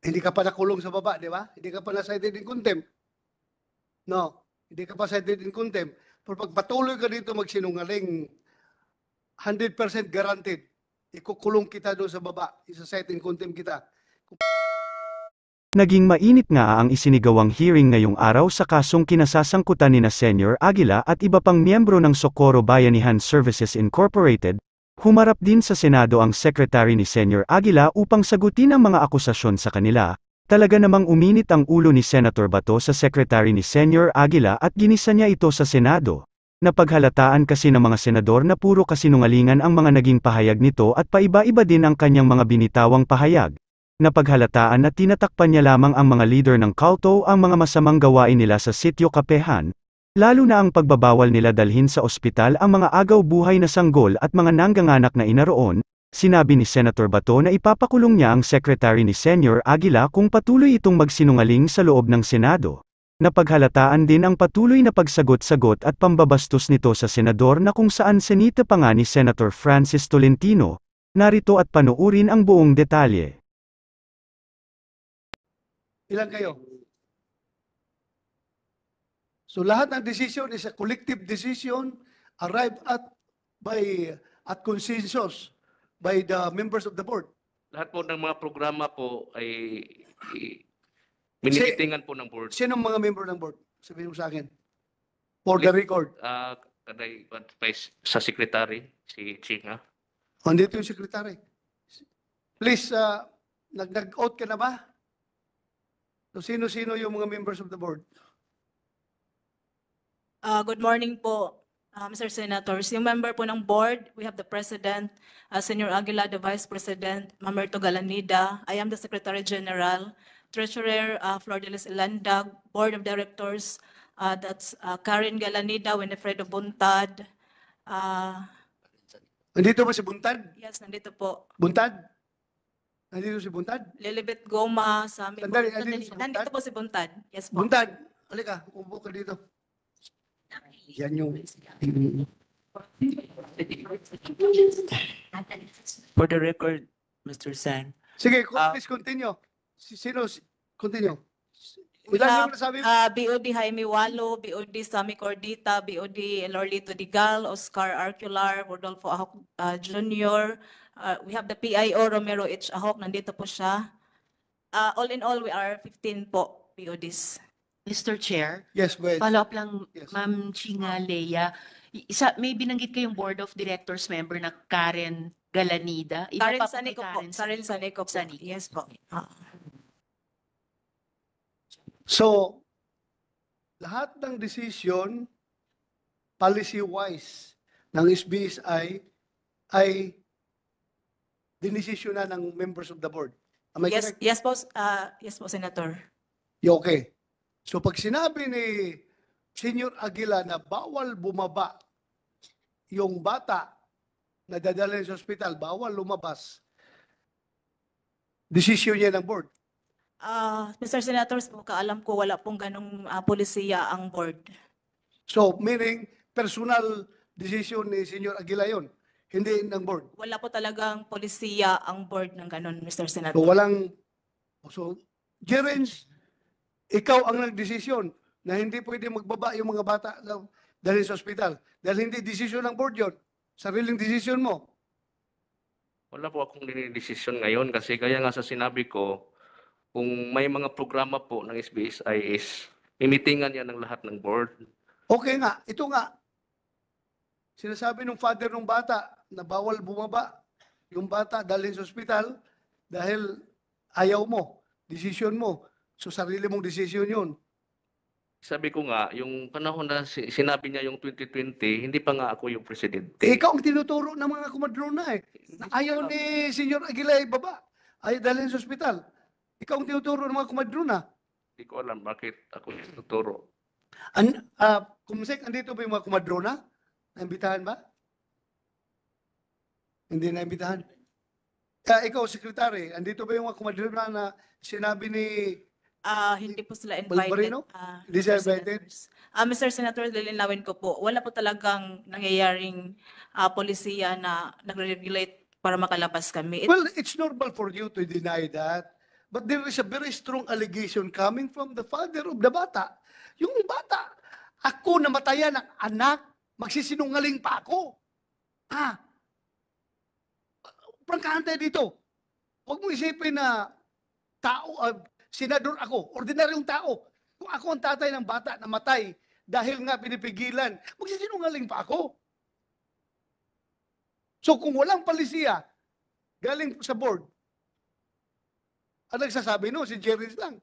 Hindi ka pa nakulong sa baba, di ba? Hindi ka pa na-cited in contempt. No, hindi ka pa cited in contempt. Pero pag patuloy ka dito magsinungaling, 100% guaranteed, ikukulong kita doon sa baba, isa-cite in contempt kita. Naging mainit nga ang isinigawang hearing ngayong araw sa kasong kinasasangkutan ni na Senior Aguila at iba pang miyembro ng Socorro Bayanihan Services Incorporated. Humarap din sa Senado ang sekretary ni Senior Aguila upang sagutin ang mga akusasyon sa kanila. Talaga namang uminit ang ulo ni Senator Bato sa sekretary ni Senior Aguila at ginisa niya ito sa Senado. Napaghalataan kasi ng mga senador na puro kasinungalingan ang mga naging pahayag nito at paiba-iba din ang kanyang mga binitawang pahayag. Napaghalataan na tinatakpan niya lamang ang mga leader ng Kalto ang mga masamang gawain nila sa sityo Kapehan, lalo na ang pagbabawal nila dalhin sa ospital ang mga agaw buhay na sanggol at mga nangganganak na inaroon, sinabi ni Senator Bato na ipapakulong niya ang secretary ni Senior Aguila kung patuloy itong magsinungaling sa loob ng Senado. Napaghalataan din ang patuloy na pagsagot-sagot at pambabastos nito sa senador na kung saan senita pa nga ni Senator Francis Tolentino. Narito at panuurin ang buong detalye. Ilan kayo? So lahat ng decision is a collective decision arrived at by at consensus by the members of the board. Lahat po ng mga programa po ay i- minimitingan po ng board. Sino ang mga member ng board? Sabihin mo sa akin. For the record. Ah, kaday vice sa secretary si Ching ha. Andito yung secretary. Please, uh, nag- nag-out ka na ba? So sino-sino yung mga members of the board? Uh, good morning po, uh, Mr. Senators. Yung member po ng board, we have the President, uh, Senor Aguila, the Vice President, Mamerto Galanida. I am the Secretary General, Treasurer uh, Flor de Lis Ilandag, Board of Directors, uh, that's uh, Karen Galanida, Winifredo Buntad. Uh, Nandito ba si Buntad? yes, nandito po. Buntad? Nandito si Buntad? Lilibet Goma, Sami. Sandali, nandito si Nandito Buntad? po si Buntad. Yes po. Buntad, halika, upo ka dito. Yan yung... For the record, Mr. Sang, Sige, Ah. please continue. Si- Sino? si- Continue. We Ilan have, yung nasabi mo? uh, BOD Jaime Walo, BOD Sami Cordita, BOD Lorlito Digal, Oscar Arcular, Rodolfo Ahok uh, Jr. Uh, we have the PIO Romero H. Ahok, nandito po siya. Uh, all in all, we are 15 po BODs. Mr. Chair, Yes, go ahead. follow up lang, Yes. Ma'am Chinga Leia. I- Isa, may binanggit kayong Board of Directors member na Karen Galanida. Iba Karen pa po Sanico kay po. Karen Karen Sanico po. Sanico. Yes po. Ah. So, lahat ng decision, policy-wise, ng SBSI ay dinesisyon na ng members of the board. Am I Yes, correct? yes po, uh, yes po, Senator. Yeah, Okay. So pag sinabi ni Senior Aguila na bawal bumaba yung bata na dadalhin sa ospital, bawal lumabas, desisyon niya ng board. Uh, Mr. Senators, kaalam ko wala pong ganong uh, polisiya ang board. So meaning, personal decision ni Senior Aguila yon, hindi ng board. Wala po talagang polisiya ang board ng ganon, Mr. Senator. So walang, so, Jerens, ikaw ang nagdesisyon na hindi pwede magbaba yung mga bata na dalhin sa ospital. Dahil hindi desisyon ng board yon, sariling desisyon mo. Wala po akong desisyon ngayon kasi kaya nga sa sinabi ko, kung may mga programa po ng SBSI is mimitingan yan ng lahat ng board. Okay nga, ito nga. Sinasabi ng father ng bata na bawal bumaba yung bata dalhin sa ospital dahil ayaw mo, desisyon mo. So sarili mong desisyon yun. Sabi ko nga, yung panahon na si- sinabi niya yung 2020, hindi pa nga ako yung presidente. Eh, ikaw ang tinuturo ng mga kumadrona eh. Na ayaw ni Senyor Aguila ibaba. Ayaw dalhin sa ospital. Ikaw ang tinuturo ng mga kumadrona. Hindi ko alam bakit ako yung tuturo. An, ah, kumusek, andito ba yung mga kumadrona? Naimbitahan ba? Hindi naimbitahan. Ah, ikaw, secretary, andito ba yung mga kumadrona na sinabi ni Ah, hindi po sila invited. Balbarino? ah, Hindi sila Mr. invited? Senators. Ah, Mr. Senator, lilinawin ko po, wala po talagang nangyayaring ah, polisiya na nagre-regulate para makalabas kami. It- Well, it's normal for you to deny that. But there is a very strong allegation coming from the father of the bata. Yung bata, ako namatayan ng anak, magsisinungaling pa ako. Ha? Prangkahan tayo dito. Huwag mo isipin na tao, ah, senador ako, ordinaryong tao. Kung ako ang tatay ng bata na matay dahil nga pinipigilan, magsisinungaling pa ako. So kung walang palisiya, galing sa board, ang nagsasabi no, si Jerry lang.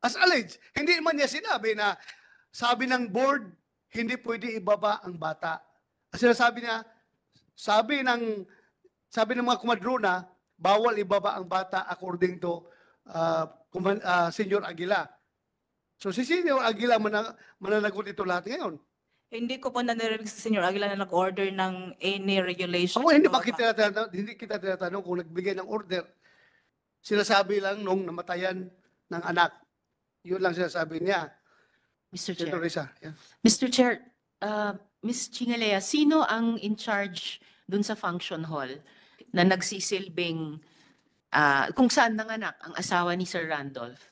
As alleged, hindi man niya sinabi na sabi ng board, hindi pwede ibaba ang bata. Ang sinasabi niya, sabi ng sabi ng mga kumadrona, bawal ibaba ang bata according to uh, Kuman- uh, Senior Aguila. So si Senior Aguila mana, mananagot ito lahat ngayon. Hindi ko po nanirinig si Senior Aguila na nag-order ng any regulation. Ako hindi ba kita tinatanong, hindi kita tinatanong kung nagbigay ng order. Sinasabi lang nung namatayan ng anak. Yun lang sinasabi niya. Mr. Senator Chair. Risa. Yeah. Mr. Chair, uh, Ms. Chingalea, sino ang in charge dun sa function hall na nagsisilbing ah, kung saan nanganak ang asawa ni Sir Randolph?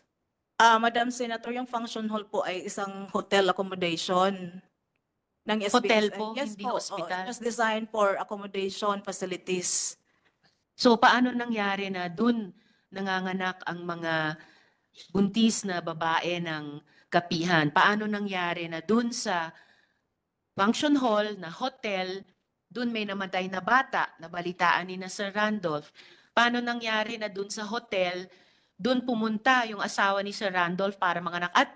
Ah, Madam Senator, yung function hall po ay isang hotel accommodation ng SBS. Hotel po, yes hindi po, hospital? Oh, designed for accommodation facilities. So paano nangyari na dun nanganganak ang mga buntis na babae ng kapihan? Paano nangyari na dun sa function hall na hotel, dun may namatay na bata na balitaan ni na Sir Randolph? Paano nangyari na dun sa hotel, dun pumunta yung asawa ni Sir Randolph para manganak? At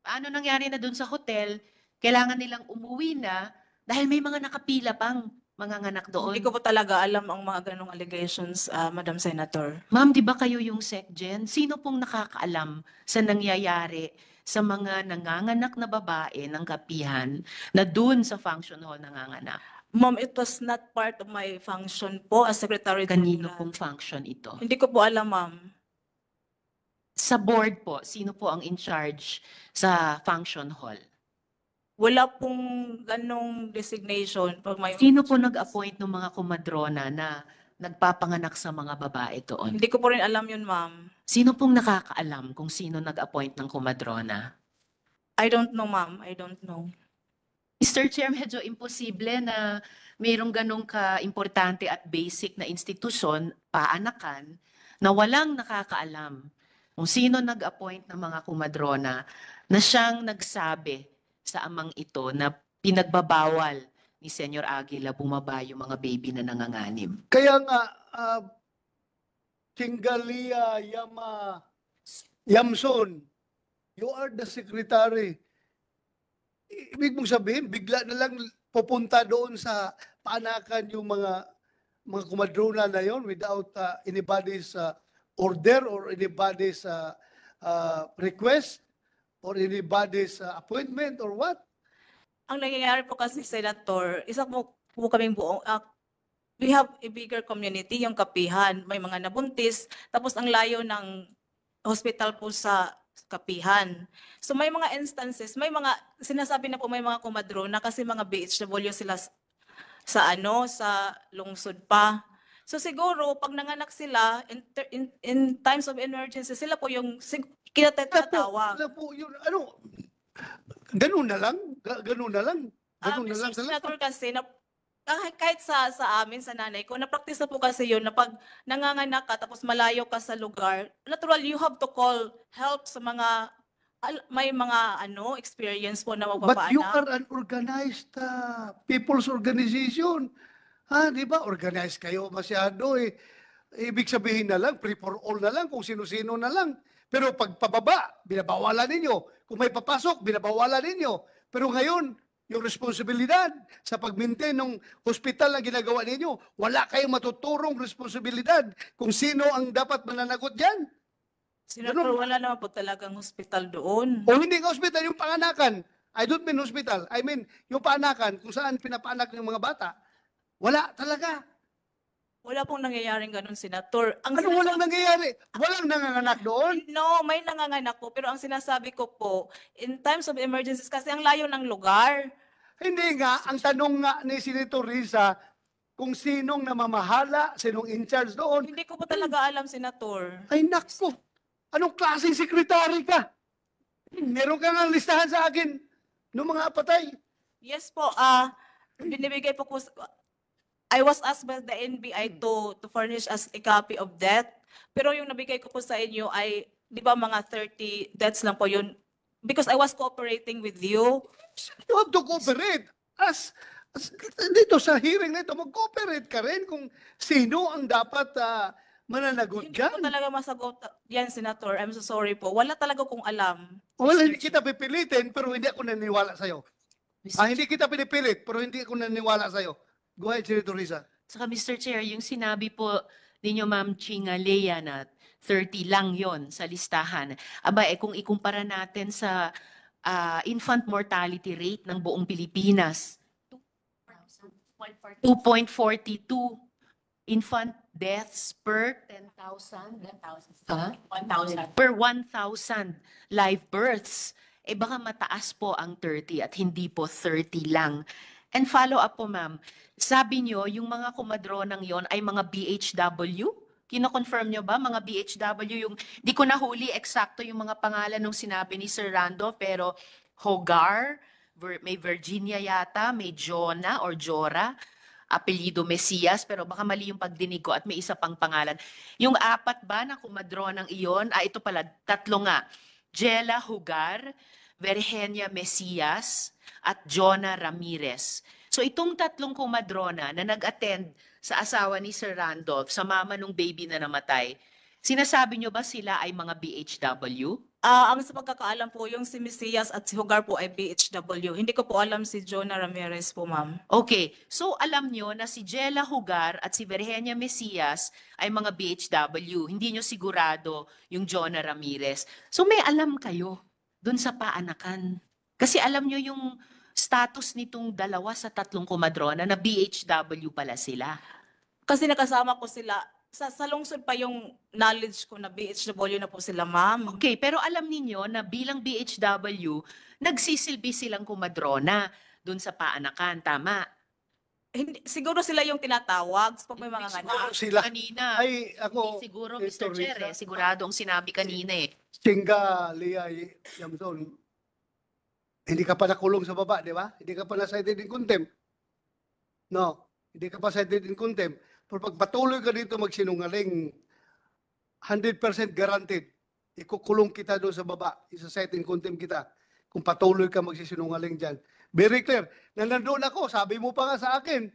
paano nangyari na dun sa hotel, kailangan nilang umuwi na dahil may mga nakapila pang manganganak doon? Hindi ko po talaga alam ang mga ganong allegations, ah, Madam Senator. Ma'am, di ba kayo yung SecGen? Sino pong nakakaalam sa nangyayari sa mga nanganganak na babae ng kapihan na dun sa function hall nanganganak? Ma'am, it was not part of my function po as Secretary Kanino pong function ito? Hindi ko po alam, ma'am. Sa board po, sino po ang in charge sa function hall? Wala pong ganong designation pag may... Sino po nag-appoint ng mga kumadrona na nagpapanganak sa mga babae doon? Hindi ko po rin alam yun, ma'am. Sino pong nakakaalam kung sino nag-appoint ng kumadrona? I don't know, ma'am. I don't know. Mr. Chair, medyo imposible na mayroong ganong ka-importante at basic na institusyon, paanakan, na walang nakakaalam kung sino nag-appoint ng mga kumadrona na siyang nagsabi sa amang ito na pinagbabawal ni Senyor Aguila bumaba yung mga baby na nanganganib. Kaya nga, uh, Chingalia Yama Yamson, you are the secretary. Ibig mong sabihin, bigla na lang pupunta doon sa paanakan yung mga mga kumadrona na yon without uh, anybody's uh, order or anybody's uh, uh, request or anybody's uh, appointment or what? Ang nangyayari po kasi, Senator, isa po, po kaming buong... ah, we have a bigger community, yung kapihan. May mga nabuntis. Tapos ang layo ng hospital po sa kapihan. So may mga instances, may mga, sinasabi na po may mga kumadrona kasi mga BHW sila sa ano, sa lungsod pa. So siguro, pag nanganak sila, in, in, in times of emergency, sila po yung kinatatawag. wala po yun. Ano? Ganun na lang? Ga- Ganun na lang? Ganun na lang? Senator kasi, na, kahit, kahit sa, sa amin, sa nanay ko, na-practice na po kasi yun na pag nanganganak ka tapos malayo ka sa lugar, natural, you have to call help sa mga, al- may mga ano experience po na But you magpapaanak. are an organized uh, people's organization. Ha, di ba? Organized kayo masyado eh. Ibig sabihin na lang, free for all na lang, kung sino-sino na lang. Pero pag pababa, binabawalan ninyo. Kung may papasok, binabawalan ninyo. Pero ngayon, yung responsibilidad sa pag-maintain ng hospital na ginagawa ninyo, wala kayong matuturong responsibilidad kung sino ang dapat mananagot dyan. Senator, wala naman po talagang hospital doon. O hindi ka hospital, yung panganakan. I don't mean hospital. I mean, yung paanakan, kung saan pinapaanak ng mga bata. Wala talaga. Wala pong nangyayaring ganun, Senator. Ang Ano walang nangyayari? Walang nanganganak doon? No, may nanganganak po. Pero ang sinasabi ko po, in times of emergencies, kasi ang layo ng lugar. Hindi nga. Ang tanong nga ni Senator Risa, kung sinong namamahala, sinong in charge doon. Hindi ko po talaga alam, Senator. Ay, nako! Anong klaseng sekretary ka? Meron ka nga listahan sa akin ng mga patay. Yes po, ah, binibigay po ko, s- I was asked by the NBI to, to furnish us a copy of that. Pero yung nabigay ko po sa inyo ay, di ba mga 30 deaths lang po yun? Because I was cooperating with you. You have to cooperate. As, as dito sa hearing na ito, mag-cooperate ka rin kung sino ang dapat ah, mananagot Hindi ko dyan. talaga masagot yan, Senator. I'm so sorry po. Wala talaga kong alam. Wala, hindi kita pipilitin, pero hindi ako naniniwala sa'yo. Ah, hindi kita pinipilit, pero hindi ako naniniwala sa'yo. Go ahead, Senator Risa. Saka Mr. Chair, yung sinabi po ninyo Ma'am Chinga Lea na 30 lang yon sa listahan. Aba, eh kung ikumpara natin sa ah, infant mortality rate ng buong Pilipinas, 2.42 infant deaths per 10,000 Ah? 1,000. per 1,000 live births. Eh baka mataas po ang 30 at hindi po 30 lang. And follow up po ma'am, sabi nyo yung mga kumadronang yon ay mga BHW? Kino-confirm nyo ba mga BHW? Yung, di ko nahuli eksakto yung mga pangalan nung sinabi ni Sir Rando, pero Hogar, may Virginia yata, may Jonah or Jora, apelido Mesias, pero baka mali yung pagdinig ko at may isa pang pangalan. Yung apat ba na kumadronang iyon, ah ito pala, tatlo nga. Jela Hugar, Virginia Mesias, at Jonah Ramirez. So itong tatlong kumadrona na nag-attend sa asawa ni Sir Randolph, sa mama nung baby na namatay, sinasabi nyo ba sila ay mga BHW? Ah, ang sa pagkakaalam po, yung si Mesias at si Hugar po ay BHW. Hindi ko po alam si Jonah Ramirez po, ma'am. Okay, so alam nyo na si Jela Hugar at si Virginia Mesias ay mga BHW. Hindi nyo sigurado yung Jonah Ramirez. So may alam kayo dun sa paanakan. Kasi alam nyo yung status nitong dalawa sa tatlong kumadrona na BHW pala sila. Kasi nakasama ko sila. Sa, sa lungsod pa yung knowledge ko na BHW na po sila, ma'am. Okay, pero alam ninyo na bilang BHW, nagsisilbi silang kumadrona dun sa paanakan. Tama? Hindi, siguro sila yung tinatawag pag may mga Siguro nganak. sila. Kanina. Ay, Hindi ako, siguro, Senator Mr. Chair, Risa. eh. Sigurado ang sinabi kanina eh. Chinga, Leah, Yamson, hindi ka pa nakulong sa baba, di ba? Hindi ka pa na-cited in contempt. No, hindi ka pa cited in contempt. Pero pag patuloy ka dito magsinungaling, 100% guaranteed, ikukulong kita doon sa baba, isa-cite in contempt kita. Kung patuloy ka magsisinungaling dyan. Very clear. Na nandoon ako, sabi mo pa nga sa akin,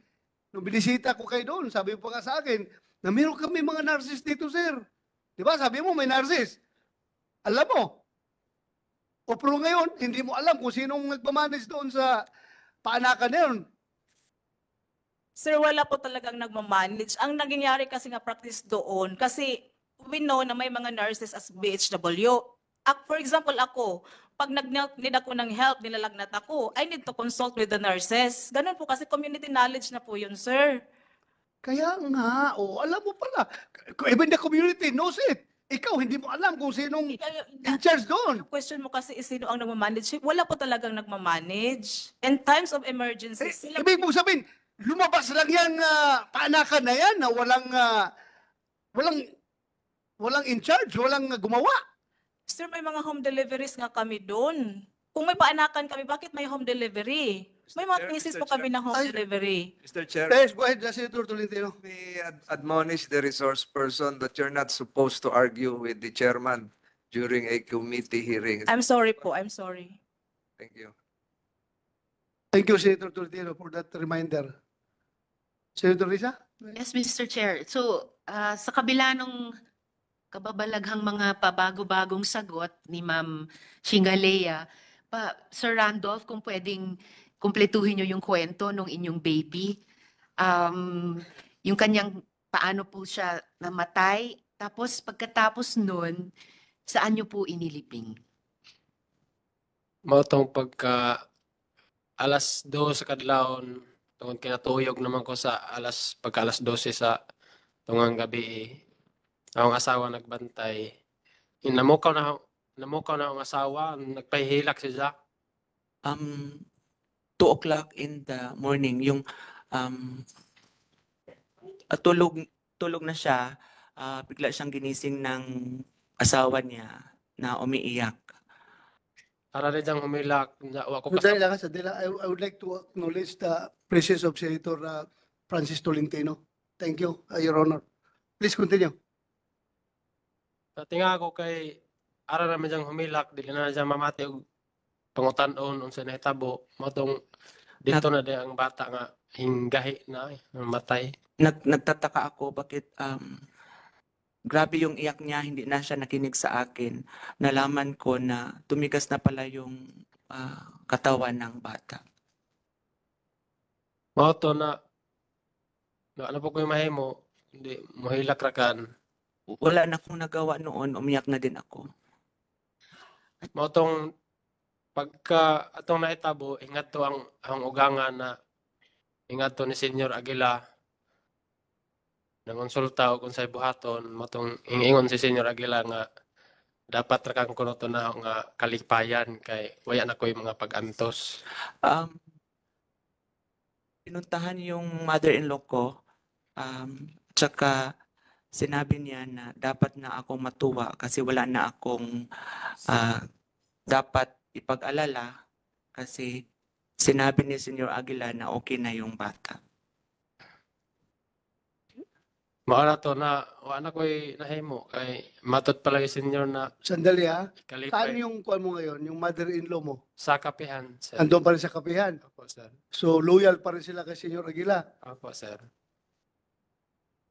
nung binisita ko kayo doon, sabi mo pa nga sa akin, na meron kami mga narcissist dito, sir. Di ba? Sabi mo may narcissist. Alam mo. O pero ngayon, hindi mo alam kung sinong nagmamanage doon sa paanakan na yun. Sir, wala po talagang nagmamanage. Ang nangyayari kasi nga practice doon, kasi we know na may mga nurses as BHW. Ak- For example, ako, pag nag-need ako ng help, nilalagnat ako, I need to consult with the nurses. Ganun po kasi community knowledge na po yun, sir. Kaya nga, o alam mo pala. Even the community knows it. Ikaw, hindi mo alam kung sinong in charge doon. question mo kasi is sino ang nagmamanage. Wala po talagang nagmamanage. In times of Eh, emergency, sila ibig mo sabihin, lumabas lang yan ah, paanakan na yan na walang, ah, walang, walang in charge, walang ah, gumawa. Sir, may mga home deliveries nga kami doon. Kung may paanakan kami, bakit may home delivery? May mga Chair, cases Mr. po kami Chair. ng home Ay. delivery. Mr. Chair, Yes, go ahead, Senator Tolentino. we ad- admonish the resource person that you're not supposed to argue with the chairman during a committee hearing. I'm sorry po, I'm sorry. Thank you. Thank you, Senator Tolentino, for that reminder. Senator Risa? Yes, Mr. Chair. So, ah, sa kabila nung kababalaghang mga pabago-bagong sagot ni Ma'am Shingalea, pa, Sir Randolph, kung pwedeng kumpletuhin niyo yung kwento nung inyong baby. Um, yung kanyang paano po siya namatay, tapos pagkatapos nun, saan niyo po iniliping? Motong pagka alas 2 sa kadlawon tungod kinatuyog naman ko sa alas pagka alas 12 sa tungang gabi akong asawa nagbantay namukaw na namukaw na akong asawa nagpahilak si Jack Um, 2 o'clock in the morning, yung um, ah, tulog tulog na siya, ah, bigla siyang ginising ng asawa niya na umiiyak. Para rin diyang humilak. Na, wa ko kasab- lang. I, I would like to acknowledge the presence of Senator uh, Francis Tolentino. Thank you, uh, Your Honor. Please continue. Tinga ako kay ara naman diyang humilak, dili na diyang mamati og pangutan-on unsa nahitabo. Matong dito na di ang bata nga hinggahi na eh, matay. Nag, nagtataka ako bakit um, grabe yung iyak niya, hindi na siya nakinig sa akin. Nalaman ko na tumigas na pala yung ah, katawan ng bata. Mao to na na ano po ko yung mahimo, hindi mohilak ra kan. Wala na akong nagawa noon, umiyak na din ako. Mao tong pagka atong nahitabo, ingat to ang ang ugangan na ingat to ni Senyor Aguila nangonsulta og unsay buhaton matong ingon si Senyor Aguila nga dapat ra kang kuno to na nga kalipayan kay waya na ko'y mga pag-antos. Um, pinuntahan yung mother-in-law ko, um, tsaka sinabi niya na dapat na akong matuwa kasi wala na akong ah, dapat ipag-alala kasi sinabi ni Senyor Aguila na okay na yung bata. Mao na to na wa na ko'y nahimo kay matud pala yung Senyor na Sandali ha. Saan yung kuan mo ngayon? Yung mother-in-law mo? sa kapihan. Sir. Andun pa rin sa kapihan. Opo, sir. So, loyal pa rin sila kay Senyor Aguila. Opo, sir.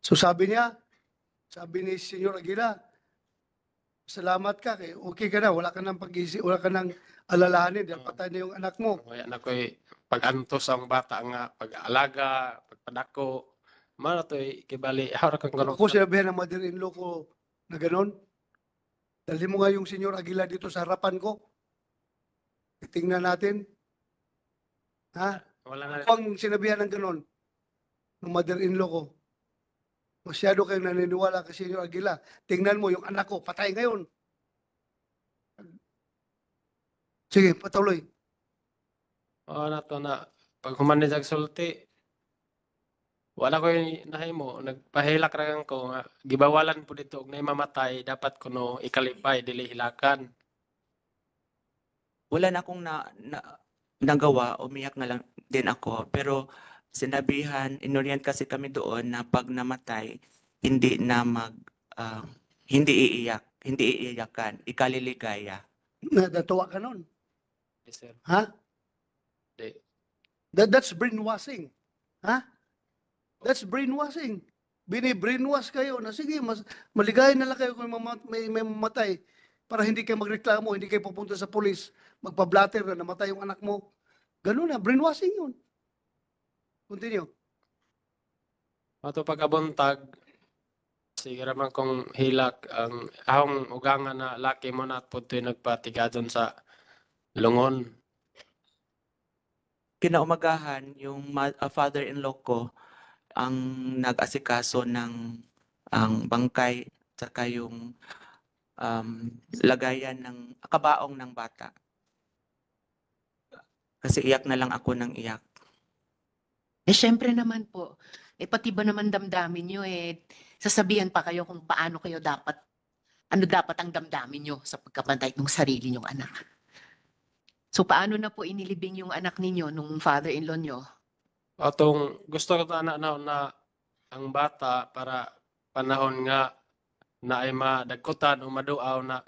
So, sabi niya, sabi ni Senyor Aguila, salamat ka. Kay, okay ka na. Wala ka nang pag-isip, wala ka nang alalahanin. Dahil patay na yung anak mo. Waya na ko'y pag-antos ang bata nga, pag-alaga, pagpadako. Mara to'y kibali, hawra kang ganun. Ako sinabihan ng mother-in-law ko na gano'n. Dali mo nga yung Senyor Aguila dito sa harapan ko. Tingnan natin. Ha? Wala na. Ako ang sinabihan ng gano'n ng mother-in-law ko. Masyado kayong naniniwala kay Senyor Aguila. Tingnan mo yung anak ko, patay ngayon. Sige, patuloy. Oo na to na, pag human ni sulti, wala ko yung nahimo, nagpahilak ra lang ko nga, gibawalan po dito, na mamatay, dapat kuno ikalipay, dili hilakan. Wala na akong na, na, nagawa, umiyak na lang din ako. Pero sinabihan, inorient kasi kami doon na pag namatay, hindi na mag, ah, hindi iiyak, hindi iiyakan, ikaliligaya. Natatawa ka nun. Yes, sir. Ha? Di. That, that's brainwashing. Ha? That's brainwashing. Bini-brainwash kayo na sige, mas, maligaya na lang kayo kung may, may mamatay para hindi kayo magreklamo, hindi kayo pupunta sa polis, magpa-blatter na namatay yung anak mo. Ganun na, brainwashing yun. Continue. Mato pagkabuntag, sige raman kong hilak, ang ahong ugangan na laki mo na po to'y nagpatigadon sa lungon. Kinaumagahan, yung ma- ah, father-in-law ko ang nag-asikaso ng ang bangkay saka yung um, lagayan ng kabaong ng bata. Kasi iyak na lang ako ng iyak. Eh, syempre naman po. Eh, pati ba naman damdamin nyo, eh, sasabihan pa kayo kung paano kayo dapat, ano dapat ang damdamin nyo sa pagkapantay ng sarili nyong anak. So, paano na po inilibing yung anak ninyo nung father-in-law nyo? Atong gusto ko na na, na ang bata para panahon nga na ay madagkutan o maduaw na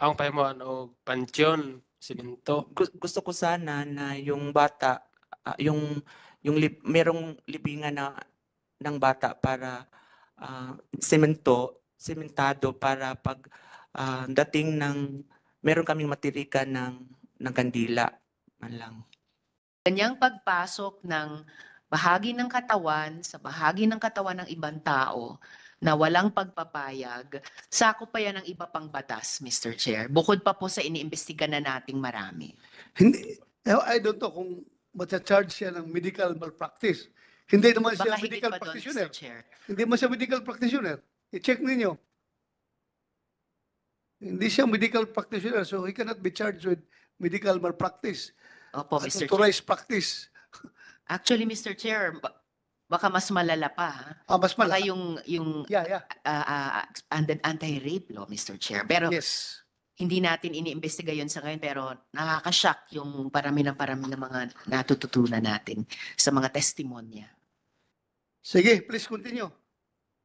ang pahimuan o pansyon, siminto. Gu- Gusto ko sana na yung bata, ah, yung yung lib, merong libingan na ng bata para ah, semento, sementado para pag ah, dating ng meron kaming matirikan ng ng kandila man lang. Ganyang pagpasok ng bahagi ng katawan sa bahagi ng katawan ng ibang tao na walang pagpapayag, sakop pa yan ng iba pang batas, Mr. Chair. Bukod pa po sa iniimbestiga na nating marami. Hindi, I I don't know kung matcha-charge siya ng medical malpractice. Hindi naman siya Baka higit medical pa doon, practitioner. Mr. Chair. Hindi mo siya medical practitioner. I-check ninyo. Hindi siya medical practitioner, so he cannot be charged with medical malpractice. Opo, Mr. Chair. Unauthorized practice. Actually, Mr. Chair, ba- Baka mas malala pa. ha? Ah, mas Baka yung, yung Yeah, yeah. ah, ah, expanded anti-rape law, Mr. Chair. Pero Yes. Hindi natin iniimbestiga yun sa ngayon pero nakakashock yung parami ng parami ng mga natututunan natin sa mga testimonya. Sige, please continue.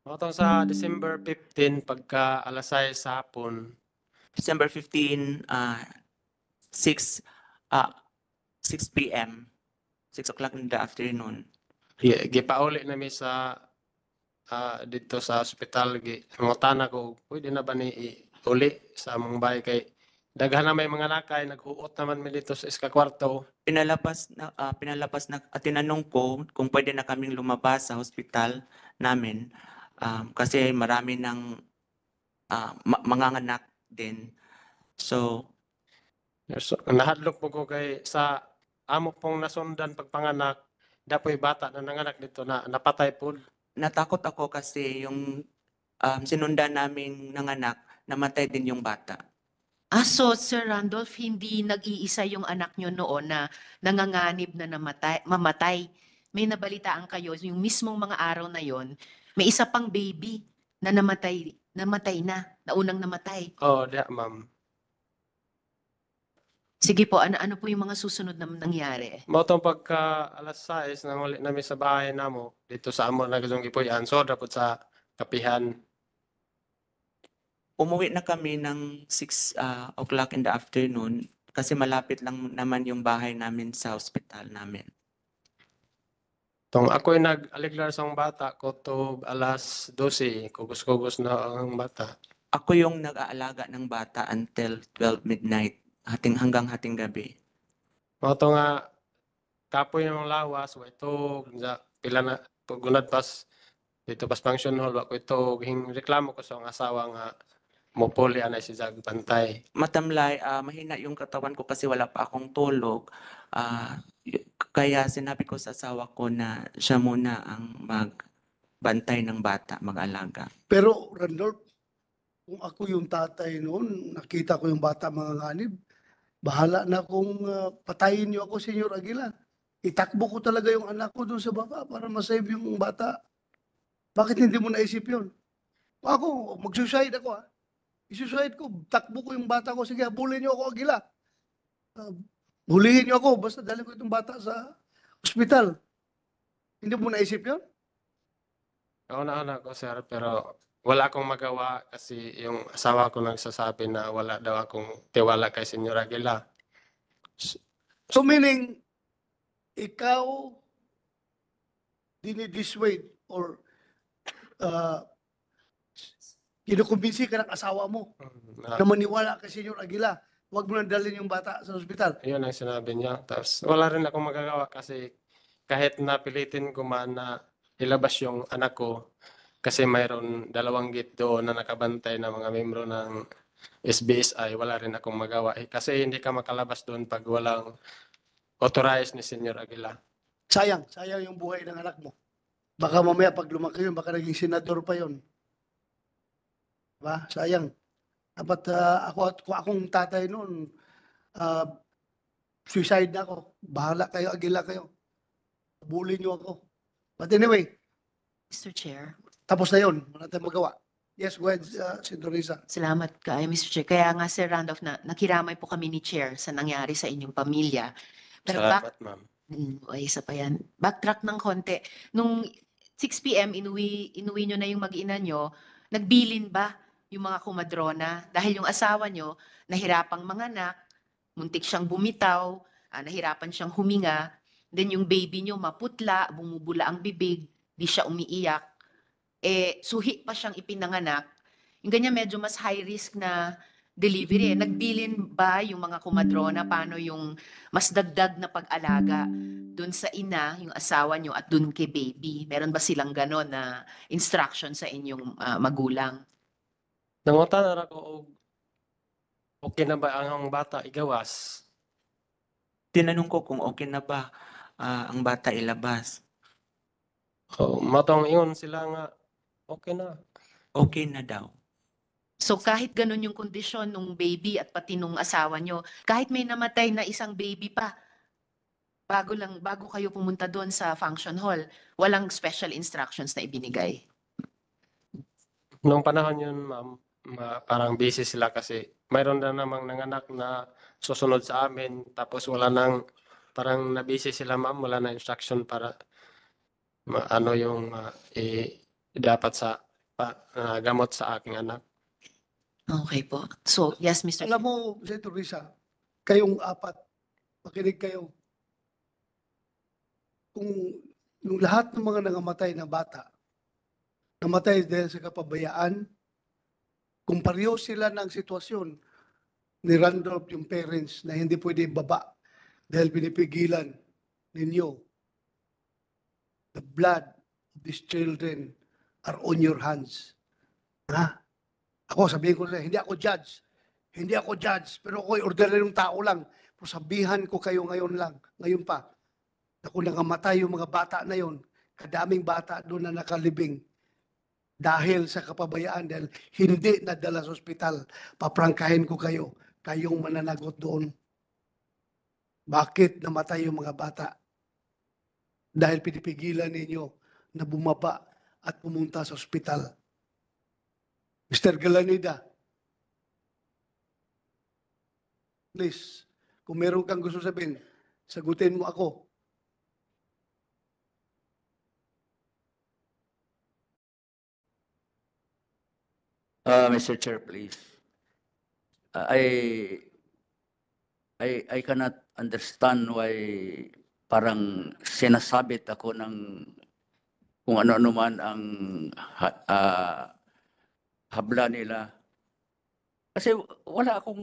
Matong sa December 15, pagka alas 6 sa hapon, December 15, uh, 6, uh, 6 p.m., 6 o'clock in the afternoon. gi- gipauli nami sa ah, dito sa ospital gi ngutana ko pwede na ba ni i- uli sa among bahay kay daghan na may mga nakay naghuot naman mi dito sa iska kwarto. Pinalabas na, ah, pinalabas na, at tinanong ko kung pwede na kaming lumabas sa hospital namin um, kasi marami ng ah, ma- manganganak din. So, so, nahadlok po ko kay sa amo pong nasundan pagpanganak dapoy bata na nanganak dito na napatay po. Natakot ako kasi yung um, sinundan naming nanganak, namatay din yung bata. Ah, so Sir Randolph, hindi nag-iisa yung anak nyo noon na nanganganib na namatay, mamatay. May nabalitaan kayo, yung mismong mga araw na yon, may isa pang baby na namatay, namatay na, naunang namatay. oh diha ma'am Sige po, ano, ano po yung mga susunod na nangyari? Motong pagka alas 6 nang uli nami sa bahay namo dito sa amo na gudong gipuy-an so dapat sa kapihan Umuwi na kami ng 6 ah, o'clock in the afternoon kasi malapit lang naman yung bahay namin sa hospital namin. Tong ako'y nag-aliglar sa bata ko to alas 12, kugos-kugos na ang bata. Ako yung nag-aalaga ng bata until 12 midnight, hating hanggang hating gabi. Mga to nga, kapoy yung lawas, wa ito, pila na, gunad pas, dito pas function hall, wa ko ito, hing reklamo ko sa asawa nga, mupuli anay si Jag Bantay. Matamlay, ah, mahina yung katawan ko kasi wala pa akong tulog. Ah, y- kaya sinabi ko sa asawa ko na siya muna ang magbantay ng bata, mag-alaga. Pero, Randolph, kung ako yung tatay noon, nakita ko yung bata mga nganib, bahala na kung ah, patayin niyo ako, Senyor Aguila. Itakbo ko talaga yung anak ko doon sa baba para masave yung bata. Bakit hindi mo naisip yun? Ako, magsuicide ako ha. Isuicide ko, takbo ko yung bata ko. Sige, habulin niyo ako, Aguila. Uh, hulihin niyo ako, basta dalhin ko itong bata sa ospital. Hindi mo naisip yun? Kauna-una ko sir, pero wala akong magawa kasi yung asawa ko nagsasabi na wala daw akong tiwala kay Senyor Aguila. So meaning, ikaw dinidissuade or uh, kinukumbinsi ka ng asawa mo Na, na maniwala kay Senyor Aguila. Huwag mo nang dalhin yung bata sa ospital. yun ang sinabi niya. Tapos wala rin akong magagawa kasi kahit napilitin ko man na ilabas yung anak ko kasi mayroon dalawang gate doon na nakabantay na mga membro ng SBSI, wala rin akong magawa. Eh, kasi hindi ka makalabas doon pag walang authorized ni Senyor Aguila. Sayang, sayang yung buhay ng anak mo. Baka mamaya pag lumaki yun, baka naging senador pa yun. Diba? Sayang. Dapat ah, ako, kung akong tatay noon, ah, suicide na ako. Bahala kayo, Aguila kayo. Bully niyo ako. But anyway, Mr. Chair, tapos na yun. Wala tayong magawa. Yes, go ahead, uh, Senator Risa. salamat kaayo, Mr. Chair. Kaya nga, Sir Randolph, na, nakiramay po kami ni Chair sa nangyari sa inyong pamilya. Pero back, Salamat, ma'am. Mm, o isa pa yan. Backtrack ng konti. Nung 6 p.m., inuwi, inuwi nyo na yung mag-ina nyo, nagbilin ba yung mga kumadrona? Dahil yung asawa nyo, nahirapang manganak, muntik siyang bumitaw, ah, nahirapan siyang huminga, then yung baby nyo maputla, bumubula ang bibig, di siya umiiyak, eh, suhi pa siyang ipinanganak. Yung ganyan medyo mas high risk na delivery. eh. Nagbilin ba yung mga kumadrona? Paano yung mas dagdag na pag-alaga doon sa ina, yung asawa nyo, at doon kay baby? Meron ba silang gano'n na instruction sa inyong ah, magulang? Nangutan na ako og okay na ba ang bata igawas? Tinanong ko kung okay na ba ah, ang bata ilabas. O, matong ingon sila nga okay na. Okay na daw. So kahit ganun yung kondisyon nung baby at pati nung asawa nyo, kahit may namatay na isang baby pa, bago lang bago kayo pumunta doon sa function hall, walang special instructions na ibinigay. Noong panahon yun, ma'am, ma- parang busy sila kasi mayroon na namang nanganak na susunod sa amin tapos wala nang parang na-busy sila ma'am, wala na instruction para ma- ano yung ah, i- dapat sa pa- ah, gamot sa aking anak. Okay po. So, yes, Mr. Alam mo, Senator Risa, kayong apat, makinig kayo. Kung yung lahat ng mga nangamatay na bata, namatay dahil sa kapabayaan, kung pareho sila ng sitwasyon ni Randolph, yung parents, na hindi pwede baba dahil pinipigilan ninyo, the blood of these children are on your hands. Ha? Ako, sabihin ko na, hindi ako judge. Hindi ako judge, pero ako'y ordinaryong tao lang. Pero sabihan ko kayo ngayon lang, ngayon pa, na kung nangamatay yung mga bata na yon, kadaming bata doon na nakalibing dahil sa kapabayaan, dahil hindi nadala sa ospital, paprangkahin ko kayo, kayong mananagot doon. Bakit namatay yung mga bata? Dahil pinipigilan ninyo na bumaba at pumunta sa ospital. Mr. Galanida, please, kung meron kang gusto sabihin, sagutin mo ako. Uh, Mr. Chair, please. Uh, I, I, I cannot understand why parang sinasabit ako ng kung ano-ano man ang ah, habla nila. Kasi wala akong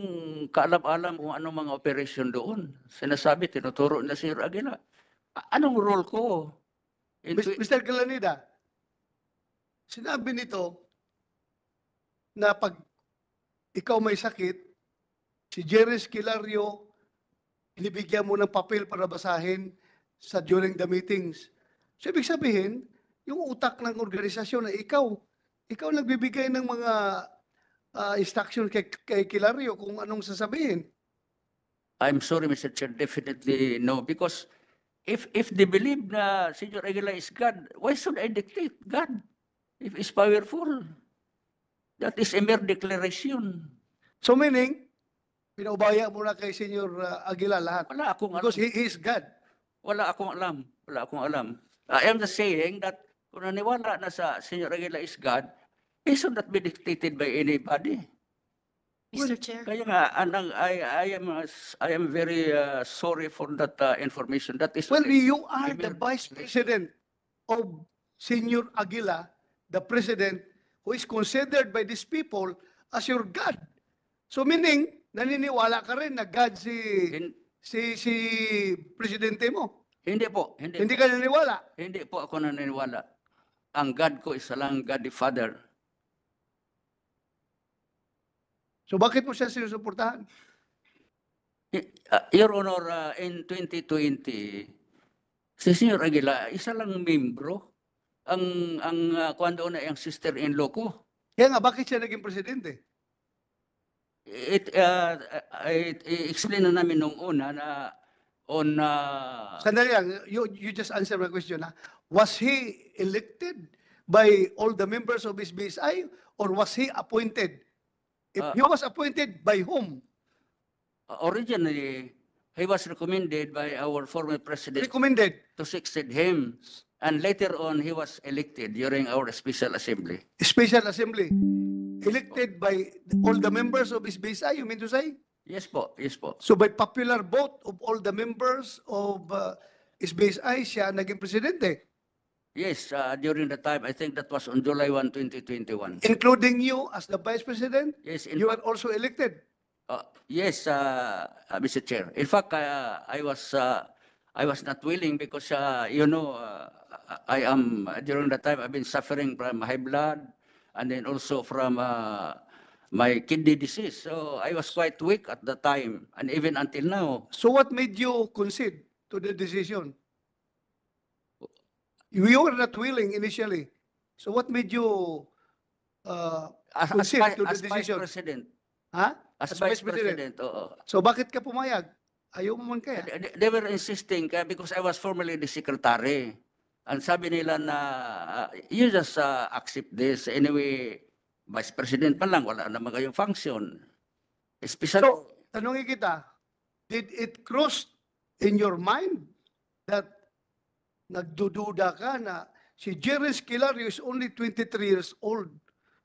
kaalam-alam kung ano mga operation doon. Sinasabi, tinuturo na si Aguila. Anong role ko? Mr. Galanida, sinabi nito na pag ikaw may sakit, si Jerry Esquilario, inibigyan mo ng papel para basahin sa during the meetings. So, ibig sabihin, yung utak ng organisasyon na ikaw, ikaw nagbibigay ng mga ah, instruction kay, kay Kilario kung anong sasabihin. I'm sorry, Mr. Chair, definitely no. Because if if they believe na Senyor Aguila is God, why should I dictate God? If he's powerful. That is a mere declaration. So meaning, pinaubaya mo na kay Senyor ah, Aguila lahat. Wala akong alam. Because he is God. Wala akong alam. Wala akong alam. I am just saying that kung naniwala na sa Senyor Aguila is God, he should not be dictated by anybody. Mr. Chair. Kaya nga, anang, I, I am, uh, I am very uh, sorry for that uh, information. That is Well, you are the vice President. of Senor Aguila, the president who is considered by these people as your God. So meaning, naniniwala ka rin na God si Hin- si si presidente mo. hindi po. Hindi, Hindi po. ka naniniwala. Hindi po ako naniniwala. Ang God ko is lang God the Father. So bakit mo siya sinusuportahan? Y- uh, Your Honor, uh, in 2020, si Senyor Aguila, isa lang membro. Ang ang uh, kuwan doon ay ang sister-in-law ko. Kaya nga, bakit siya naging presidente? It, uh, it, explain na namin nung una na on uh, Sandali lang, you, you just answer my question. Ha? Was he elected by all the members of his BSI or was he appointed? If Uh, he was appointed, by whom? originally he was recommended by our former president Recommended. to succeed him and later on he was elected during our special assembly. Special Assembly. Elected by all the members of his BSI, you mean to say? Yes po, yes po. So by popular vote of all the members of uh, his BSI, siya naging presidente. Yes, uh, during the time, I think that was on July 1, 2021. Including you as the vice president, Yes, in you are also elected. Uh, yes, uh, uh, Mr. Chair. In fact, uh, I was uh, I was not willing because uh, you know uh, I am during the time I've been suffering from high blood and then also from uh, my kidney disease. So I was quite weak at the time and even until now. So what made you concede to the decision? You were not willing initially. So what made you uh, As, as, Concede vi- to the as vice decision. president, ha? as, As vice vice president. president, oo. So bakit ka pumayag? Ayaw mo man kaya. They, they- were insisting kaya because I was formerly the secretary. And sabi nila na uh, you just uh, accept this. Anyway, vice president pa lang, wala naman kayong function. Especially, So, tanongin kita, did it cross in your mind that nagdududa ka na si Jerry Esquilario is only 23 years old.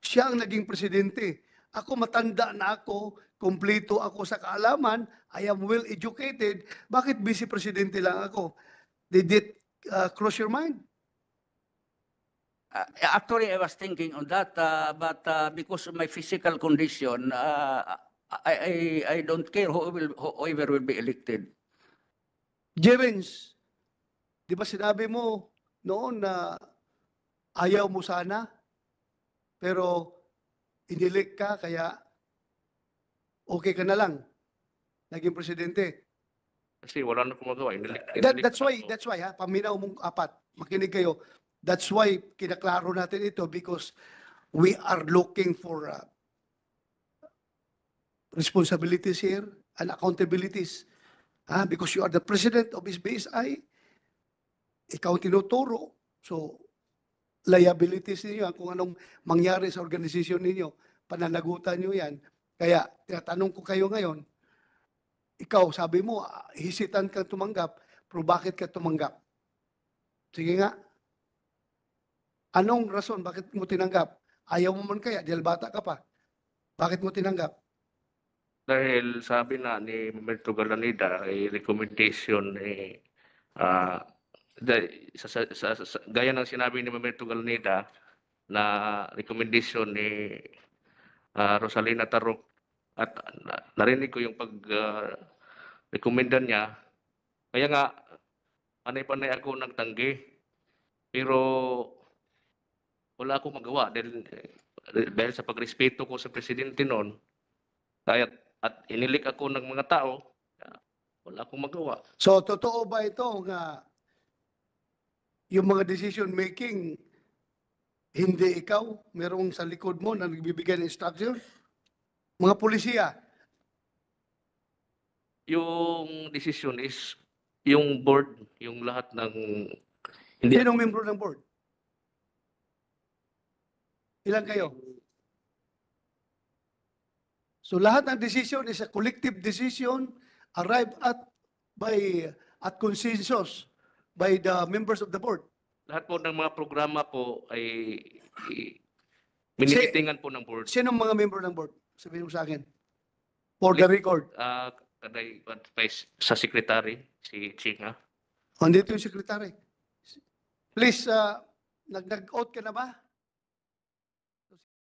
Siya ang naging presidente. Ako matanda na ako, kompleto ako sa kaalaman, I am well educated. Bakit vice presidente lang ako? Did it uh, cross your mind? uh, actually I was thinking on that, uh, but uh, because of my physical condition, uh, I, I, I don't care who will, whoever will be elected. Jevens, di ba sinabi mo noon na ayaw mo sana, pero inilik ka kaya okay ka na lang. Naging presidente. Kasi wala na akong magawa. Inilik, That, inilik that's why, that's why ha, paminaw mong apat. Makinig kayo. That's why kinaklaro natin ito because we are looking for uh, responsibilities here and accountabilities. Ah, because you are the president of SBSI, ikaw tinuturo. So, liabilities ninyo, kung anong mangyari sa organisasyon ninyo, pananagutan nyo yan. Kaya, tinatanong ko kayo ngayon, ikaw, sabi mo, ah, hisitan ka tumanggap, pero bakit ka tumanggap? Sige nga. Anong rason, bakit mo tinanggap? Ayaw mo man kaya, dahil bata ka pa. Bakit mo tinanggap? Dahil sabi na ni Merto Galanida, ay recommendation ni ah dahil sa, sa, sa, sa- gaya ng sinabi ni Merto Galanida na recommendation ni ah, Rosalina Tarok at na- narinig ko yung pag rekomenda niya. Kaya nga, panay-panay ako nagtanggi. Pero wala akong magawa dahil, dahil sa pagrespeto ko sa presidente noon. Kaya at inilik ako ng mga tao, wala akong magawa. So, totoo ba ito nga yung mga decision making, hindi ikaw, merong sa likod mo na nagbibigay ng instruction? Mga polisiya, Yung decision is yung board, yung lahat ng hindi sinong membro ng board? Ilan kayo? So lahat ng decision is a collective decision arrived at by at consensus by the members of the board. lahat po ng mga programa po ay i- minimitingan po ng board. Sinong mga member ng board? Sabihin mo sa akin. For the record. Ah, kaday advice sa secretary si Chinga. Andito yung secretary. Please, uh, nag- nag-out ka na ba?